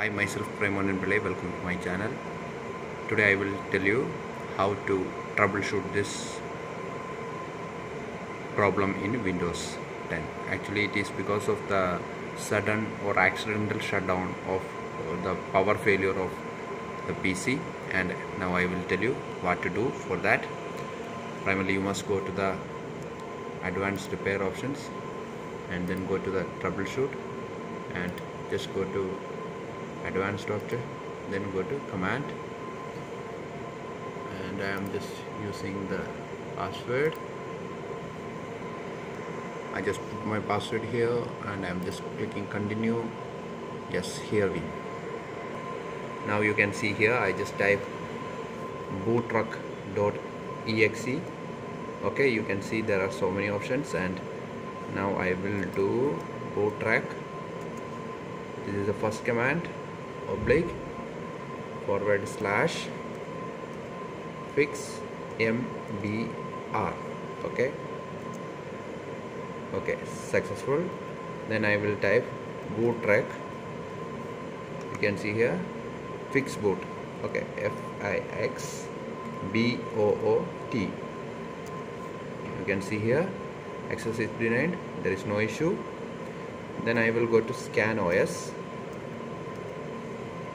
Hi, myself Premmohanan Pillai. Welcome to my channel. Today I will tell you how to troubleshoot this problem in Windows 10. Actually, it is because of the sudden or accidental shutdown of the power failure of the PC and now I will tell you what to do for that. Primarily, you must go to the advanced repair options and then go to the troubleshoot and just go to advanced option then go to command. And I am just using the password. I just put my password here and I'm just clicking continue. Yes here we now you can see here I just type bootrec.exe okay you can see there are so many options and now I will do bootrec this is the first command oblique forward slash fix mbr okay? Okay successful. Then I will type bootrec. You can see here fix boot okay? F I X B O O T. You can see here access is denied there is no issue. Then I will go to scan OS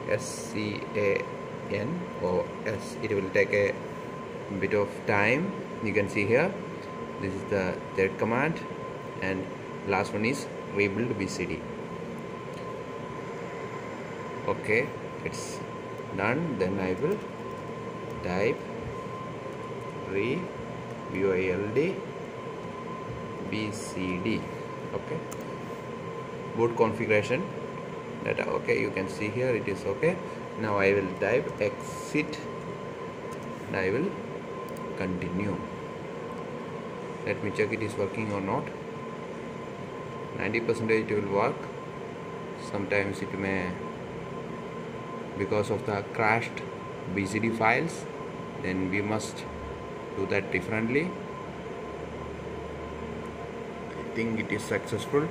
S C A N O S it will take a bit of time. You can see here this is the third command and last one is rebuild BCD okay it's done. Then I will type re VOLD BCD okay. Boot configuration data okay you can see here it is okay. Now I will type exit and I will continue. Let me check it is working or not. 90 percentage it will work. Sometimes it may because of the crashed BCD files then we must do that differently. I think it is successful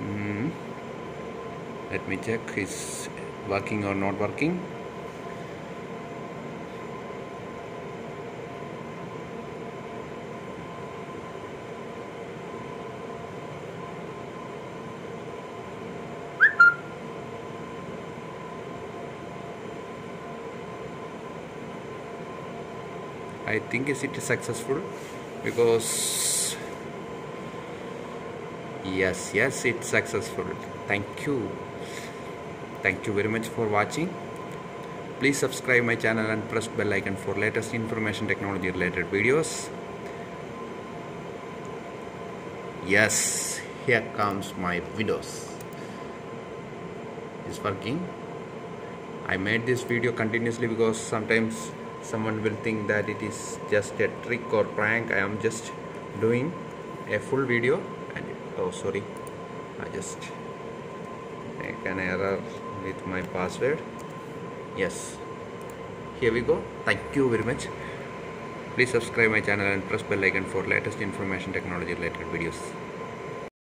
mm. let me check is working or not working I think it is successful because yes yes it's successful. Thank you. Thank you very much for watching. Please subscribe my channel and press bell icon for latest information technology related videos. Yes here comes my windows it's working. I made this video continuously because sometimes someone will think that it is just a trick or prank. I am just doing a full video oh sorry. I just make an error with my password? Yes. Here we go. Thank you very much. Please subscribe my channel and press bell icon for latest information technology related videos